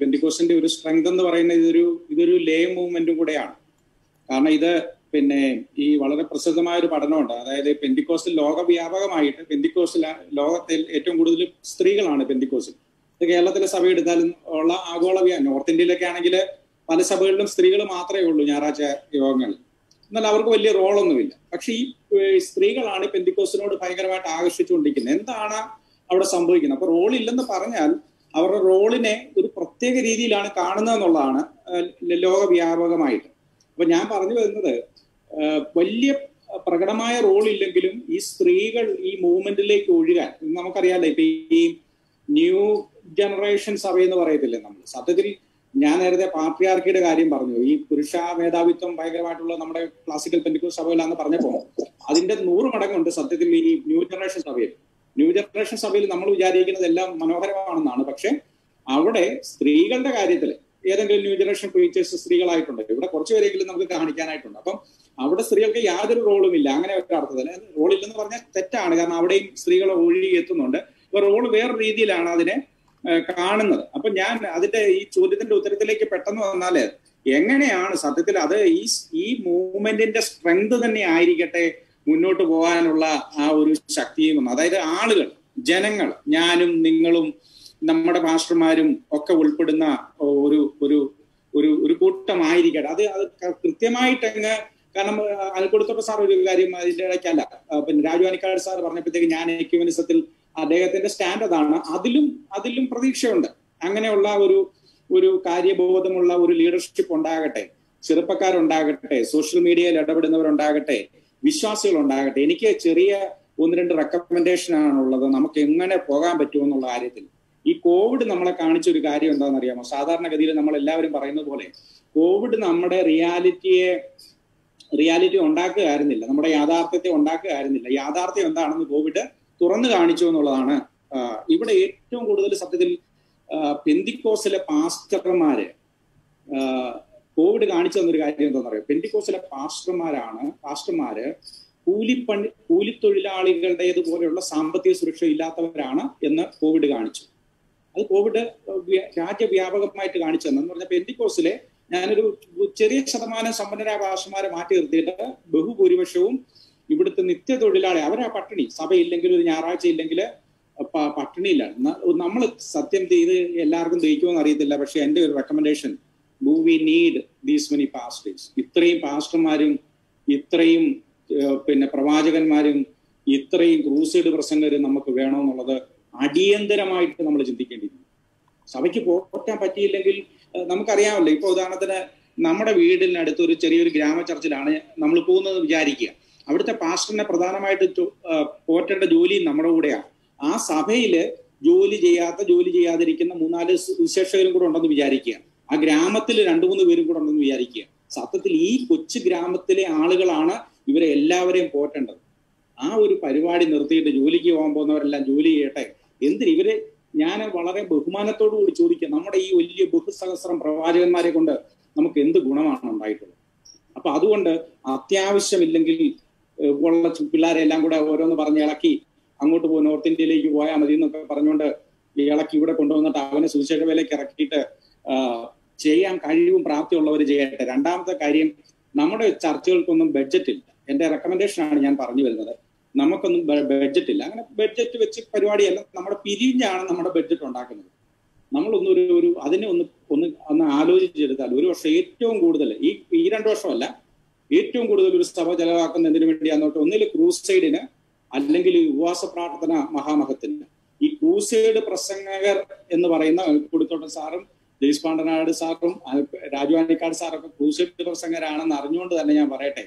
പെന്തിക്കോസിന്റെ ഒരു സ്ട്രെങ്ത് എന്ന് പറയുന്നത് ഇതൊരു ഇതൊരു ലേ മൂവ്മെന്റും കൂടെയാണ്. കാരണം ഇത് പിന്നെ ഈ വളരെ പ്രസിദ്ധമായ ഒരു പഠനമുണ്ട്. അതായത് പെന്തിക്കോസിൽ ലോകവ്യാപകമായിട്ട് പെന്തിക്കോസിൽ ലോകത്തിൽ ഏറ്റവും കൂടുതൽ സ്ത്രീകളാണ് പെന്തിക്കോസിൽ ഇത് കേരളത്തിലെ സഭ എടുത്താലും ഉള്ള ആഗോള നോർത്ത് ഇന്ത്യയിലൊക്കെ ആണെങ്കിൽ പല സഭകളിലും സ്ത്രീകൾ മാത്രമേ ഉള്ളൂ ഞായറാഴ്ച യോഗങ്ങളിൽ. എന്നാൽ അവർക്ക് വലിയ റോളൊന്നുമില്ല പക്ഷെ ഈ സ്ത്രീകളാണ് ഈ പെന്തിക്കോസിനോട് ഭയങ്കരമായിട്ട് ആകർഷിച്ചുകൊണ്ടിരിക്കുന്നത്. എന്താണ് അവിടെ സംഭവിക്കുന്നത്? അപ്പൊ റോൾ ഇല്ലെന്ന് പറഞ്ഞാൽ അവരുടെ റോളിനെ ഒരു പ്രത്യേക രീതിയിലാണ് കാണുന്നത് എന്നുള്ളതാണ് ലോകവ്യാപകമായിട്ട്. അപ്പൊ ഞാൻ പറഞ്ഞു വരുന്നത് വലിയ പ്രകടമായ റോൾ ഇല്ലെങ്കിലും ഈ സ്ത്രീകൾ ഈ മൂവ്മെന്റിലേക്ക് ഒഴുകാൻ നമുക്കറിയാലോ ഇപ്പൊ ഈ ന്യൂ ജനറേഷൻ സഭ എന്ന് പറയത്തില്ലേ നമ്മൾ സത്യത്തിൽ ഞാൻ നേരത്തെ പാട്രിയാർക്കിയുടെ കാര്യം പറഞ്ഞു. ഈ പുരുഷ മേധാവിത്വം ഭയങ്കരമായിട്ടുള്ള നമ്മുടെ ക്ലാസിക്കൽ പെൻഡിക്കൽ സഭയിലാന്ന് പറഞ്ഞപ്പോ അതിന്റെ നൂറ് മടങ്ങുണ്ട് സത്യത്തിൽ ഈ ന്യൂ ജനറേഷൻ സഭയിൽ. ന്യൂ ജനറേഷൻ സഭയിൽ നമ്മൾ വിചാരിക്കുന്നത് എല്ലാം മനോഹരമാണെന്നാണ്. പക്ഷെ അവിടെ സ്ത്രീകളുടെ കാര്യത്തിൽ ഏതെങ്കിലും ന്യൂ ജനറേഷൻ പ്രീച്ചേഴ്സ് സ്ത്രീകളായിട്ടുണ്ട്. ഇവിടെ കുറച്ച് പേരെങ്കിലും നമുക്ക് കാണിക്കാനായിട്ടുണ്ട്. അപ്പം അവിടെ സ്ത്രീകൾക്ക് യാതൊരു റോളും ഇല്ല. അങ്ങനെ ഒരു അർത്ഥത്തിൽ റോൾ ഇല്ലെന്ന് പറഞ്ഞാൽ തെറ്റാണ്. കാരണം അവിടെയും സ്ത്രീകളെ ഒഴുകി എത്തുന്നുണ്ട്. ഇപ്പൊ റോൾ വേറെ രീതിയിലാണ് അതിനെ കാണുന്നത്. അപ്പൊ ഞാൻ അതിന്റെ ഈ ചോദ്യത്തിന്റെ ഉത്തരത്തിലേക്ക് പെട്ടെന്ന് വന്നാൽ എങ്ങനെയാണ് സത്യത്തിൽ അത് ഈ ഈ മൂവ്മെന്റിന്റെ സ്ട്രെങ്ത് തന്നെ ആയിരിക്കട്ടെ മുന്നോട്ട് പോകാനുള്ള ആ ഒരു ശക്തിയും അതായത് ആളുകൾ ജനങ്ങൾ ഞാനും നിങ്ങളും നമ്മുടെ മാസ്റ്റർമാരും ഒക്കെ ഉൾപ്പെടുന്ന ഒരു ഒരു ഒരു ഒരു കൂട്ടമായിരിക്കട്ടെ. അത് അത് കൃത്യമായിട്ട് അങ്ങ് കാരണം അൽക്കൊടുത്തപ്പ സാർ ഒരു കാര്യം അതിന്റെ ഇടയ്ക്കല്ല. പിന്നെ രാജു അനിക്കാട് സാർ പറഞ്ഞപ്പോഴത്തേക്ക് ഞാൻ എക്യുമനിസത്തിൽ അദ്ദേഹത്തിന്റെ സ്റ്റാൻഡ് അതാണ് അതിലും അതിലും പ്രതീക്ഷയുണ്ട്. അങ്ങനെയുള്ള ഒരു ഒരു കാര്യബോധമുള്ള ഒരു ലീഡർഷിപ്പ് ഉണ്ടാകട്ടെ. ചെറുപ്പക്കാരുണ്ടാകട്ടെ. സോഷ്യൽ മീഡിയയിൽ ഇടപെടുന്നവരുണ്ടാകട്ടെ. വിശ്വാസികൾ ഉണ്ടാകട്ടെ എനിക്ക് ചെറിയ ഒന്ന് രണ്ട് റെക്കമെൻഡേഷൻ ആണുള്ളത്. നമുക്ക് എങ്ങനെ പോകാൻ പറ്റുമെന്നുള്ള കാര്യത്തിൽ. ഈ കോവിഡ് നമ്മളെ കാണിച്ച ഒരു കാര്യം എന്താണെന്ന് അറിയാമോ സാധാരണഗതിയിൽ നമ്മൾ എല്ലാവരും പറയുന്നത് പോലെ കോവിഡ് നമ്മുടെ റിയാലിറ്റിയെ റിയാലിറ്റി ഉണ്ടാക്കുകയായിരുന്നില്ല. നമ്മുടെ യാഥാർത്ഥ്യത്തെ ഉണ്ടാക്കുകയായിരുന്നില്ല. യാഥാർത്ഥ്യം എന്താണെന്ന് കോവിഡ് തുറന്നു കാണിച്ചു എന്നുള്ളതാണ് ഇവിടെ ഏറ്റവും കൂടുതൽ സത്യത്തിൽ പെന്തിക്കോസിലെ പാസ്റ്റർമാര് കോവിഡ് കാണിച്ചു തന്നൊരു കാര്യം എന്താണെന്ന് അറിയാം പെന്തിക്കോസിലെ പാസ്റ്റർമാരാണ് പാസ്റ്റർമാര് കൂലിപ്പണി കൂലിത്തൊഴിലാളികളുടേതുപോലെയുള്ള സാമ്പത്തിക സുരക്ഷ ഇല്ലാത്തവരാണ് എന്ന് കോവിഡ് കാണിച്ചു. അത് കോവിഡ് വ്യ- രാജ്യവ്യാപകമായിട്ട് കാണിച്ചു തന്നെ. എന്ന് പറഞ്ഞാൽ പെന്തിക്കോസിലെ ഞാനൊരു ചെറിയ ശതമാനം സമ്പന്നരായ ഭാഷമാരെ മാറ്റി നിർത്തിയിട്ട് ബഹുഭൂരിപക്ഷവും ഇവിടുത്തെ നിത്യ തൊഴിലാളി അവരാ പട്ടിണി. സഭയില്ലെങ്കിൽ ഒരു ഞായറാഴ്ച ഇല്ലെങ്കിൽ പട്ടിണിയില്ല. നമ്മൾ സത്യം ചെയ്ത് എല്ലാവർക്കും ദഹിക്കുമെന്ന് അറിയത്തില്ല. പക്ഷെ എന്റെ ഒരു recommendation do we need these many pastors ഇത്രയും പാസ്റ്റർമാരും ഇത്രയും പിന്നെ പ്രവാചകന്മാരും ഇത്രയും ക്രൂസൈഡ് പ്രസംഗരും നമുക്ക് വേണമെന്നുള്ളത് അടിയന്തരമായിട്ട് നമ്മൾ ചിന്തിക്കേണ്ടിയിരുന്നു സഭയ്ക്ക് പോറ്റാൻ പറ്റിയില്ലെങ്കിൽ നമുക്കറിയാമല്ലോ. ഇപ്പൊ ഉദാഹരണത്തിന് നമ്മുടെ വീടിനടുത്ത് ഒരു ചെറിയൊരു ഗ്രാമ ചർച്ചിലാണ് നമ്മൾ പോകുന്നത് വിചാരിക്കുക. അവിടുത്തെ പാസ്റ്ററിനെ പ്രധാനമായിട്ട് പോറ്റേണ്ട ജോലി നമ്മുടെ കൂടെയാണ്. ആ സഭയിൽ ജോലി ചെയ്യാത്ത ജോലി ചെയ്യാതിരിക്കുന്ന മൂന്നാൽ വിശേഷകരും കൂടെ ഉണ്ടെന്ന് വിചാരിക്കുക. ആ ഗ്രാമത്തിൽ രണ്ടു മൂന്ന് പേരും കൂടെ ഉണ്ടെന്ന് വിചാരിക്കുക. സത്യത്തിൽ ഈ കൊച്ചു ഗ്രാമത്തിലെ ആളുകളാണ് ഇവരെ എല്ലാവരെയും പോറ്റേണ്ടത്. ആ ഒരു പരിപാടി നിർത്തിയിട്ട് ജോലിക്ക് പോകാൻ പോകുന്നവരെല്ലാം ജോലി ചെയ്യട്ടെ. എന്തിന് ഇവരെ ഞാൻ വളരെ ബഹുമാനത്തോടു കൂടി ചോദിക്കുക നമ്മുടെ ഈ വലിയ ബഹുസഹസ്രം പ്രവാചകന്മാരെ കൊണ്ട് നമുക്ക് എന്ത് ഗുണമാണ് ഉണ്ടായിട്ടുള്ളത്? അപ്പൊ അതുകൊണ്ട് അത്യാവശ്യമില്ലെങ്കിൽ ഉള്ള പിള്ളേരെ എല്ലാം കൂടെ ഓരോന്ന് പറഞ്ഞ് ഇളക്കി അങ്ങോട്ട് പോകും നോർത്ത് ഇന്ത്യയിലേക്ക് പോയാൽ മതി എന്നൊക്കെ പറഞ്ഞുകൊണ്ട് ഇളക്കി ഇവിടെ കൊണ്ടുവന്നിട്ട് അവനെ സുവിശേഷ വേലയ്ക്ക് ഇറക്കിയിട്ട് ചെയ്യാൻ കഴിവും പ്രാപ്തിയുള്ളവർ ചെയ്യട്ടെ. രണ്ടാമത്തെ കാര്യം നമ്മുടെ ചർച്ചകൾക്കൊന്നും ബഡ്ജറ്റ് ഇല്ല. എന്റെ റെക്കമെൻഡേഷൻ ആണ് ഞാൻ പറഞ്ഞു വരുന്നത്. നമുക്കൊന്നും ബഡ്ജറ്റ് ഇല്ല അങ്ങനെ ബഡ്ജറ്റ് വെച്ച് പരിപാടിയല്ല. നമ്മുടെ പിരിഞ്ഞാണ് നമ്മുടെ ബഡ്ജറ്റ് ഉണ്ടാക്കുന്നത്. നമ്മളൊന്ന് ഒരു ഒരു അതിനെ ഒന്ന് ഒന്ന് ഒന്ന് ആലോചിച്ചെടുത്താൽ ഒരു വർഷം ഏറ്റവും കൂടുതൽ ഈ ഈ രണ്ടു വർഷമല്ല ഏറ്റവും കൂടുതൽ ഒരു സഭ ചെലവാക്കുന്നതിന് വേണ്ടി അന്നോട്ട് ഒന്നിൽ ക്രൂസൈഡിന് അല്ലെങ്കിൽ ഉപവാസ പ്രാർത്ഥന മഹാമഹത്തിന്. ഈ ക്രൂസൈഡ് പ്രസംഗകർ എന്ന് പറയുന്ന കൊടുത്തോട്ടം സാറും ജയ്സ് പാണ്ഡനാട് സാറും രാജു ആനിക്കാട് സാറൊക്കെ ക്രൂസൈഡ് പ്രസംഗരാണെന്ന് അറിഞ്ഞുകൊണ്ട് തന്നെ ഞാൻ പറയട്ടെ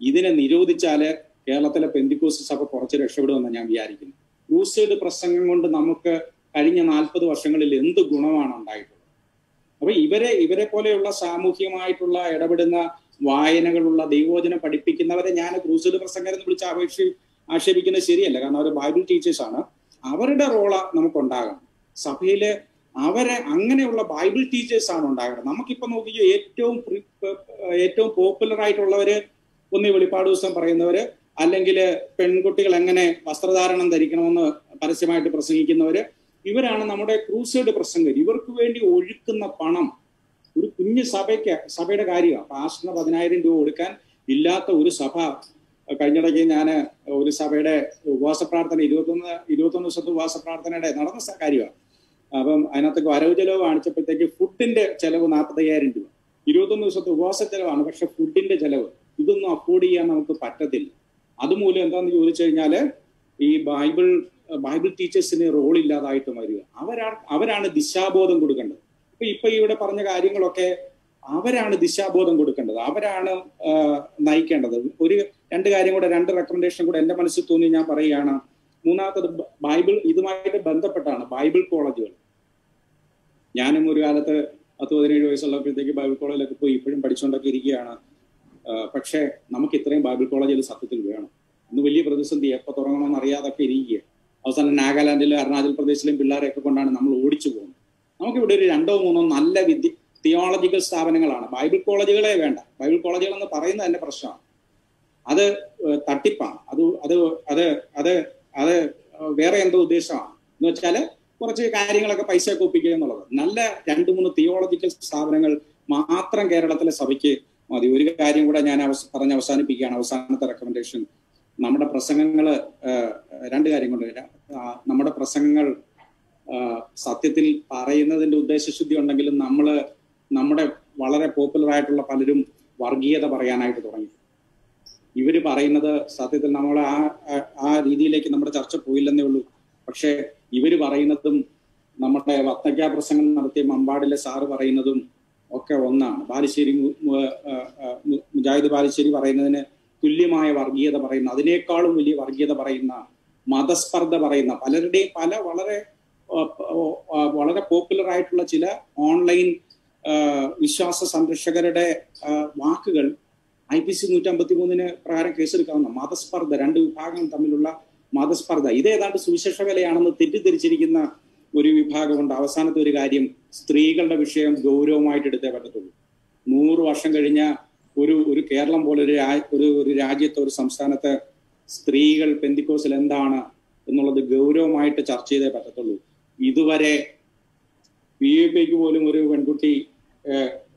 ഇതിനെ നിരോധിച്ചാൽ കേരളത്തിലെ പെന്തിക്കോസ് സഭ കുറച്ച് രക്ഷപ്പെടുമെന്ന് ഞാൻ വിചാരിക്കുന്നു. ക്രൂസൈഡ് പ്രസംഗം കൊണ്ട് നമുക്ക് കഴിഞ്ഞ നാൽപ്പത് വർഷങ്ങളിൽ എന്ത് ഗുണമാണ് ഉണ്ടായിട്ടുള്ളത്? അപ്പൊ ഇവരെ ഇവരെ പോലെയുള്ള സാമൂഹ്യമായിട്ടുള്ള ഇടപെടുന്ന വായനകളുള്ള ദൈവോചനം പഠിപ്പിക്കുന്നവരെ ഞാൻ ക്രൂസൈഡ് പ്രസംഗരെന്ന് വിളിച്ച് അപേക്ഷ ആക്ഷേപിക്കുന്നത് ശരിയല്ല. കാരണം അവർ ബൈബിൾ ടീച്ചേഴ്സ് ആണ്. അവരുടെ റോള നമുക്കുണ്ടാകണം. സഭയിൽ അവരെ അങ്ങനെയുള്ള ബൈബിൾ ടീച്ചേഴ്സ് ആണ് ഉണ്ടാകണം. നമുക്കിപ്പോ നോക്കിയോ ഏറ്റവും ഏറ്റവും പോപ്പുലർ ആയിട്ടുള്ളവര് ഒന്ന് വെളിപ്പാട് ദിവസം പറയുന്നവര് അല്ലെങ്കിൽ പെൺകുട്ടികൾ എങ്ങനെ വസ്ത്രധാരണം ധരിക്കണമെന്ന് പരസ്യമായിട്ട് പ്രസംഗിക്കുന്നവര് ഇവരാണ് നമ്മുടെ ക്രൂസൈഡ് പ്രസംഗർ ഇവർക്ക് വേണ്ടി ഒഴുക്കുന്ന പണം ഒരു കുഞ്ഞു സഭയ്ക്ക് സഭയുടെ കാര്യമാണ് പാസ്റ്ററിന് പതിനായിരം രൂപ കൊടുക്കാൻ ഇല്ലാത്ത ഒരു സഭ കഴിഞ്ഞിടയ്ക്ക് ഞാൻ ഒരു സഭയുടെ ഉപവാസ പ്രാർത്ഥന ഇരുപത്തൊന്ന് ഇരുപത്തൊന്ന് ദിവസത്തെ ഉപവാസ പ്രാർത്ഥനയുടെ നടന്ന കാര്യമാണ് അപ്പം അതിനകത്ത് വരവ് ചെലവ് കാണിച്ചപ്പോഴത്തേക്ക് ഫുഡിന്റെ ചെലവ് നാൽപ്പത്തയ്യായിരം രൂപ. ഇരുപത്തൊന്ന് ദിവസത്തെ ഉപവാസ ചെലവാണ് പക്ഷെ ഫുഡിന്റെ ചെലവ്. ഇതൊന്നും അഫോർഡ് ചെയ്യാൻ നമുക്ക് പറ്റത്തില്ല. അതുമൂലം എന്താന്ന് ചോദിച്ചു കഴിഞ്ഞാൽ ഈ ബൈബിൾ ബൈബിൾ ടീച്ചേഴ്സിന് റോൾ ഇല്ലാതായിട്ട് വരിക. അവരാണ് അവരാണ് ദിശാബോധം കൊടുക്കേണ്ടത്. ഇപ്പൊ ഇപ്പൊ ഇവിടെ പറഞ്ഞ കാര്യങ്ങളൊക്കെ അവരാണ് ദിശാബോധം കൊടുക്കേണ്ടത്. അവരാണ് നയിക്കേണ്ടത്. ഒരു രണ്ട് കാര്യം കൂടെ രണ്ട് റെക്കമെൻഡേഷൻ കൂടെ എന്റെ മനസ്സിൽ തോന്നി ഞാൻ പറയുകയാണ്. മൂന്നാമത്തത് ബൈബിൾ ഇതുമായിട്ട് ബന്ധപ്പെട്ടാണ് ബൈബിൾ കോളേജുകൾ. ഞാനും ഒരു കാലത്ത് പത്ത് പതിനേഴ് വയസ്സുള്ളപ്പോഴത്തേക്ക് ബൈബിൾ കോളേജിലൊക്കെ പോയി ഇപ്പോഴും പഠിച്ചുകൊണ്ടൊക്കെ ഇരിക്കുകയാണ്. പക്ഷേ നമുക്ക് ഇത്രയും ബൈബിൾ കോളേജ് കോളേജിൽ സത്യത്തിൽ വേണം. ഇന്ന് വലിയ പ്രതിസന്ധി എപ്പോൾ തുടങ്ങണമെന്ന് അറിയാതൊക്കെ ഇരിക്കുക. അവസാനം നാഗാലാൻഡിലും അരുണാചൽ പ്രദേശിലും പിള്ളേരെയൊക്കെ കൊണ്ടാണ് നമ്മൾ ഓടിച്ചു പോകുന്നത്. നമുക്കിവിടെ ഒരു രണ്ടോ മൂന്നോ നല്ല വിദ്യ തിയോളജിക്കൽ സ്ഥാപനങ്ങളാണ്. ബൈബിൾ കോളേജുകളെ വേണ്ട. ബൈബിൾ കോളേജുകൾ എന്ന് പറയുന്നത് തന്നെ പ്രശ്നമാണ്. അത് തട്ടിപ്പാണ്. അത് അത് അത് അത് അത് വേറെ എന്തോ ഉദ്ദേശമാണ്. എന്ന് വെച്ചാൽ കുറച്ച് കാര്യങ്ങളൊക്കെ പൈസ ഒപ്പിക്കുക എന്നുള്ളത്. നല്ല രണ്ട് മൂന്ന് തിയോളജിക്കൽ സ്ഥാപനങ്ങൾ മാത്രം കേരളത്തിലെ സഭയ്ക്ക് മതി. ഒരു കാര്യം കൂടെ ഞാൻ പറഞ്ഞ് അവസാനിപ്പിക്കുകയാണ്. അവസാനത്തെ റെക്കമെൻഡേഷൻ നമ്മുടെ പ്രസംഗങ്ങൾ രണ്ട് കാര്യം കൊണ്ട് നമ്മുടെ പ്രസംഗങ്ങൾ സത്യത്തിൽ പറയുന്നതിന്റെ ഉദ്ദേശശുദ്ധി ഉണ്ടെങ്കിലും നമ്മൾ നമ്മുടെ വളരെ പോപ്പുലർ ആയിട്ടുള്ള പലരും വർഗീയത പറയാനായിട്ട് തുടങ്ങി. ഇവർ പറയുന്നത് സത്യത്തിൽ നമ്മൾ ആ- ആ രീതിയിലേക്ക് നമ്മുടെ ചർച്ച പോയില്ലെന്നേ ഉള്ളൂ. പക്ഷെ ഇവർ പറയുന്നതും നമ്മുടെ വത്തക്ക പ്രസംഗം നടത്തിയ മമ്പാടിലെ സാറ് പറയുന്നതും ഒക്കെ ഒന്നാണ്. ബാലുശ്ശേരി മുജാഹിദ് ബാലുശ്ശേരി പറയുന്നതിന് തുല്യമായ വർഗീയത പറയുന്ന അതിനേക്കാളും വലിയ വർഗീയത പറയുന്ന മതസ്പർദ്ധ പറയുന്ന പലരുടെയും പല വളരെ വളരെ പോപ്പുലർ ആയിട്ടുള്ള ചില ഓൺലൈൻ വിശ്വാസ സംരക്ഷകരുടെ വാക്കുകൾ ഐ പി സി നൂറ്റി അമ്പത്തി മൂന്നിന് പ്രകാരം കേസെടുക്കാവുന്ന മതസ്പർദ്ധ രണ്ട് വിഭാഗങ്ങൾ തമ്മിലുള്ള മതസ്പർദ്ധ. ഇത് ഏതാണ്ട് സുവിശേഷ വിലയാണെന്ന് തെറ്റിദ്ധരിച്ചിരിക്കുന്ന ഒരു വിഭാഗമുണ്ട് അവസാനത്തെ ഒരു കാര്യം സ്ത്രീകളുടെ വിഷയം ഗൗരവമായിട്ട് എടുത്തേ പറ്റത്തുള്ളൂ. നൂറ് വർഷം കഴിഞ്ഞ ഒരു ഒരു കേരളം പോലെ ഒരു ഒരു ഒരു രാജ്യത്തെ ഒരു സംസ്ഥാനത്ത് സ്ത്രീകൾ പെന്തിക്കോസിൽ എന്താണ് എന്നുള്ളത് ഗൗരവമായിട്ട് ചർച്ച ചെയ്തേ പറ്റത്തുള്ളൂ. ഇതുവരെ പി എ പിക്ക് പോലും ഒരു പെൺകുട്ടി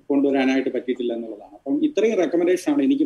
കൊണ്ടുവരാനായിട്ട് പറ്റിയിട്ടില്ല എന്നുള്ളതാണ്. അപ്പം ഇത്രയും റെക്കമെൻഡേഷൻ ആണ് എനിക്ക്